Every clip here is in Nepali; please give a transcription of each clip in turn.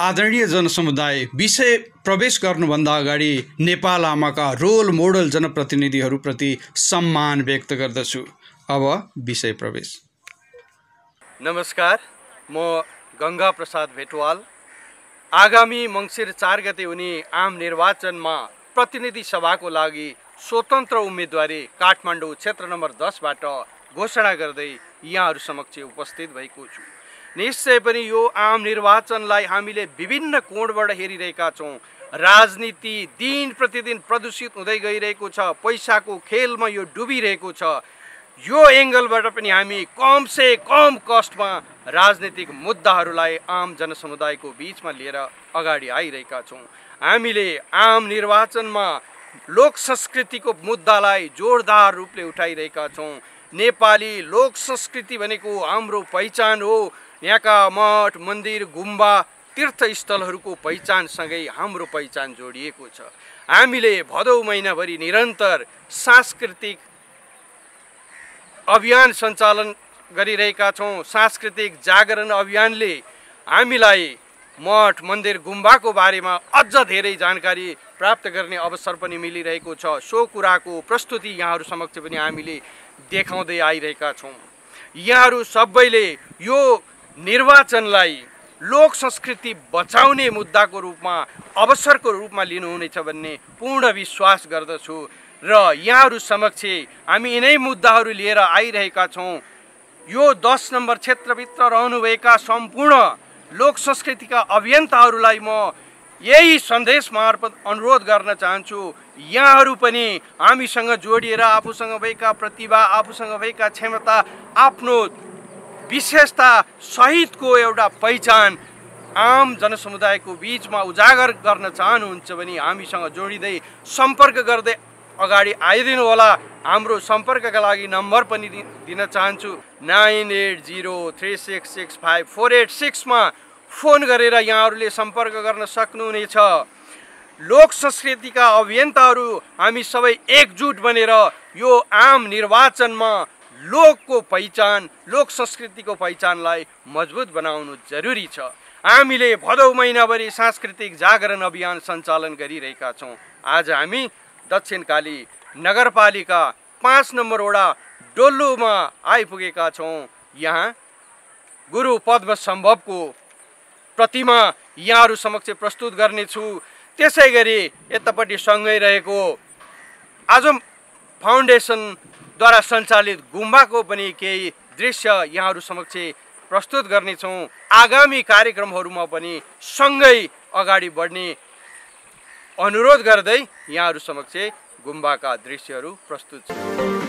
आदरणीय जनसमुदाय विषय प्रवेश गर्नुभन्दा अगाडि नेपाल आमाका रोल मोडल जनप्रतिनिधिहरूप्रति सम्मान व्यक्त गर्दछु। अब विषय प्रवेश। नमस्कार म गङ्गा प्रसाद भेटवाल। आगामी मङ्सिर चार गते हुने आम निर्वाचनमा प्रतिनिधि सभाको लागि स्वतन्त्र उम्मेदवारी काठमाडौँ क्षेत्र नम्बर दसबाट घोषणा गर्दै यहाँहरू समक्ष उपस्थित भएको छु। निश्चय पनि यो आम निर्वाचनलाई हामीले विभिन्न कोणबाट हेरिरहेका छौँ। राजनीति दिन प्रतिदिन प्रदूषित हुँदै गइरहेको छ। पैसाको खेलमा यो डुबिरहेको छ। यो एङ्गलबाट पनि हामी कम से कम कस्टमा राजनीतिक मुद्दाहरूलाई आम जनसमुदायको बिचमा लिएर अगाडि आइरहेका छौँ। हामीले आम निर्वाचनमा लोक संस्कृतिको मुद्दालाई जोरदार रूपले उठाइरहेका छौँ। नेपाली लोक संस्कृति भनेको हाम्रो पहिचान हो। यहाँका मठ मन्दिर गुम्बा तीर्थस्थलहरूको पहिचानसँगै हाम्रो पहिचान जोडिएको छ। हामीले भदौ महिनाभरि निरन्तर सांस्कृतिक अभियान सञ्चालन गरिरहेका छौँ। सांस्कृतिक जागरण अभियानले हामीलाई मठ मन्दिर गुम्बाको बारेमा अझ धेरै जानकारी प्राप्त गर्ने अवसर पनि मिलिरहेको छ। सो कुराको प्रस्तुति यहाँहरू समक्ष पनि हामीले देखाउँदै आइरहेका छौँ। यहाँहरू सबैले यो निर्वाचनलाई लोक संस्कृति बचाउने मुद्दाको रूपमा अवसरको रूपमा लिनुहुनेछ भन्ने पूर्ण विश्वास गर्दछु। र यहाँहरू समक्ष हामी यिनै मुद्दाहरू लिएर आइरहेका छौँ। यो दस नम्बर क्षेत्रभित्र रहनुभएका सम्पूर्ण लोक संस्कृतिका अभियन्ताहरूलाई म यही सन्देश मार्फत अनुरोध गर्न चाहन्छु। यहाँहरू पनि हामीसँग जोडिएर आफूसँग भएका प्रतिभा आफूसँग भएका क्षमता आफ्नो विशेषता सहितको एउटा पहिचान आम जनसमुदायको बिचमा उजागर गर्न चाहनुहुन्छ भने हामीसँग जोडिँदै सम्पर्क गर्दै अगाडि आइदिनु होला हाम्रो सम्पर्कका लागि नम्बर पनि दिन चाहन्छु। Nine eight zero three six six five four eight सिक्समा phone गरेर यहाँहरूले सम्पर्क गर्न सक्नुहुनेछ। लोक संस्कृतिका अभियन्ताहरू हामी सबै एकजुट बनेर यो आम निर्वाचनमा लोकको पहिचान लोक संस्कृतिको पहिचानलाई मजबुत बनाउनु जरुरी छ। हामीले भदौ महिनाभरि सांस्कृतिक जागरण अभियान सञ्चालन गरिरहेका छौँ। आज हामी दक्षिणकाली नगरपालिका पाँच नम्बर वडा डोल्लुमा आइपुगेका छौँ। यहाँ गुरु पद्म सम्भवको प्रतिमा यहाँहरू समक्ष प्रस्तुत गर्नेछु। त्यसै गरी यतापट्टि सँगै रहेको आज फाउन्डेसन द्वारा सञ्चालित गुम्बाको पनि केही दृश्य यहाँहरू समक्ष प्रस्तुत गर्नेछौँ। आगामी कार्यक्रमहरूमा पनि सँगै अगाडि बढ्ने अनुरोध गर्दै यहाँहरू समक्ष गुम्बाका दृश्यहरू प्रस्तुत छ।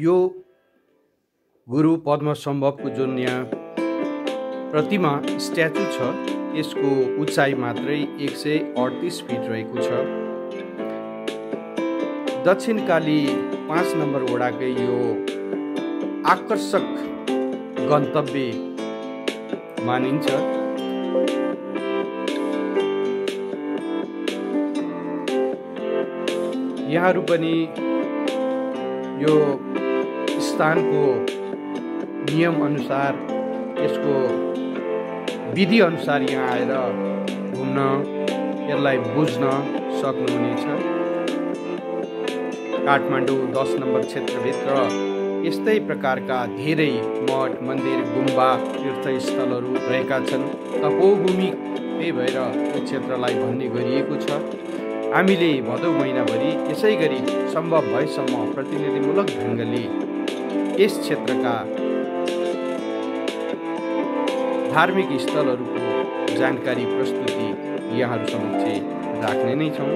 यो गुरु पद्मसम्भवको जुन यहाँ प्रतिमा स्ट्याचु छ यसको उचाइ मात्रै एक सय अडतिस फिट रहेको छ। दक्षिणकाली पाँच नम्बर वडाकै यो आकर्षक गन्तव्य मानिन्छ। यहाँहरू पनि यो स्थानको नियमअनुसार यसको विधिअनुसार यहाँ आएर घुम्न यसलाई बुझ्न सक्नुहुनेछ। काठमाडौँ दस नम्बर क्षेत्रभित्र यस्तै प्रकारका धेरै मठ मन्दिर गुम्बा तीर्थस्थलहरू रहेका छन्। तपोभूमि त्यही भएर यो क्षेत्रलाई भन्ने गरिएको छ। हामीले भदौ महिनाभरि यसै गरी सम्भव भएसम्म प्रतिनिधिमूलक ढङ्गले यस क्षेत्रका धार्मिक स्थलहरूको जानकारी प्रस्तुति यहाँहरू समक्ष राख्ने नै छौँ।